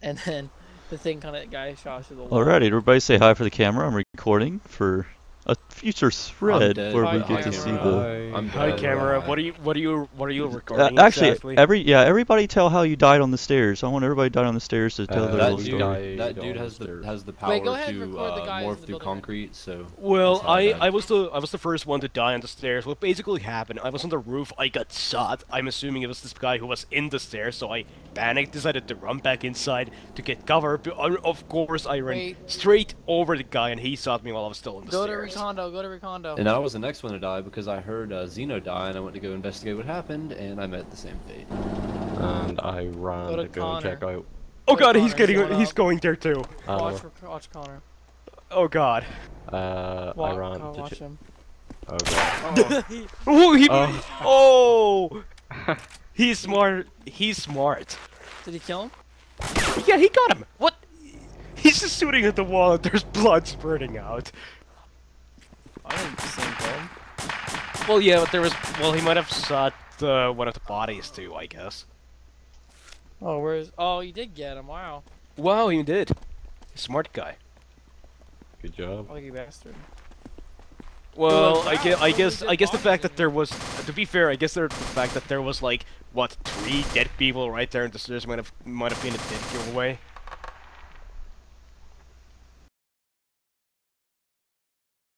and then the thing kind of guy shot the wall. Alrighty, everybody say hi for the camera. I'm recording for a future thread where Hi, we get to camera. see the. I'm Hi, camera. What are you? What are you? What are you Uh, recording? actually, exactly? every yeah, everybody tell how you died on the stairs. I want everybody died on the stairs to tell Uh, their little dude, story. that dude has the has the power Wait, go ahead and to record the uh, morph through concrete. So Well, I. I was the I was the first one to die on the stairs. What basically happened? I was on the roof. I got shot. I'm assuming it was this guy who was in the stairs. So I panicked, decided to run back inside to get cover. But uh, of course, I ran Wait. straight over the guy, and he shot me while I was still in the Go stairs. Recondo. Go to Recondo. And I was the next one to die because I heard uh, Xeno die, and I went to go investigate what happened, and I met the same fate. And I ran Go to to go Connor. check out. oh God, he's getting, he's up. going there too. watch, Uh, watch Connor. Oh God. uh, Wa- I ran Connor, to watch check. him. Oh god. Oh, he, Oh. oh. he's smart. He's smart. Did he kill him? Yeah, he got him. What? He's just shooting at the wall, and there's blood spurting out. I didn't see him kill. Well, yeah, but there was. Well, he might have shot uh, one of the bodies too, I guess. Oh, where's? Oh, you did get him. Wow. Wow, he did. Smart guy. Good job. Lucky bastard. Well, Well, I wow, guess, I guess, I guess the fact that there was, to be fair, I guess there, the fact that there was like what three dead people right there in the stairs might have might have been a dead giveaway.